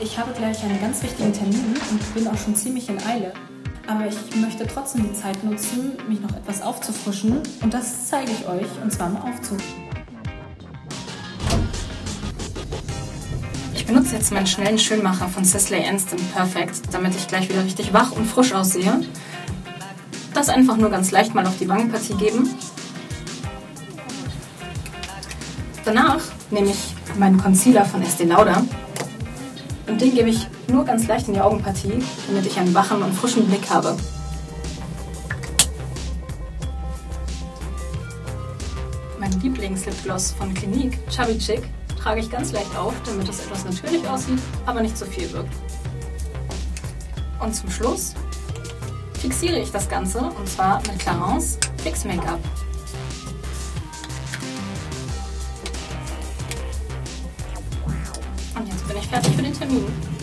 ich habe gleich einen ganz wichtigen Termin und bin auch schon ziemlich in Eile. Aber ich möchte trotzdem die Zeit nutzen, mich noch etwas aufzufrischen und das zeige ich euch und zwar im Aufzug. Ich benutze jetzt meinen schnellen Schönmacher von Sisley Instant Perfect, damit ich gleich wieder richtig wach und frisch aussehe. Das einfach nur ganz leicht mal auf die Wangenpartie geben. Danach nehme ich meinen Concealer von Estee Lauder und den gebe ich nur ganz leicht in die Augenpartie, damit ich einen wachen und frischen Blick habe. Mein Lieblingslipgloss von Clinique, Chubby Chick, trage ich ganz leicht auf, damit es etwas natürlich aussieht, aber nicht zu viel wirkt. Und zum Schluss fixiere ich das Ganze und zwar mit Clarins Fix Make-up. Und jetzt bin ich fertig für den Termin.